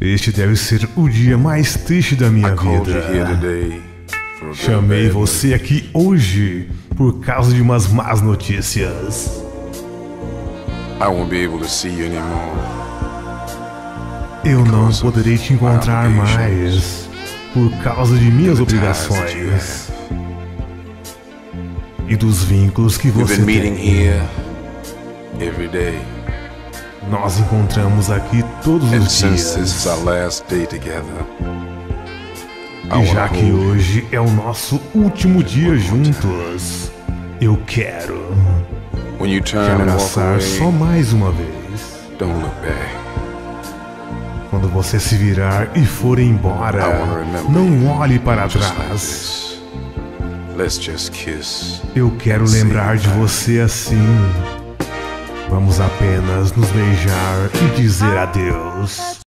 Este deve ser o dia mais triste da minha vida. Chamei você aqui hoje por causa de umas más notícias. news. I won't be able to see you anymore. Eu não poderei te encontrar mais por causa de minhas obrigações e dos vínculos que você tem. Nós encontramos aqui todos os dias. E já que hoje é o nosso último dia juntos, eu quero te abraçar só mais uma vez. Quando você se virar e for embora, não olhe para trás. Eu quero lembrar de você assim. Vamos apenas nos beijar e dizer adeus.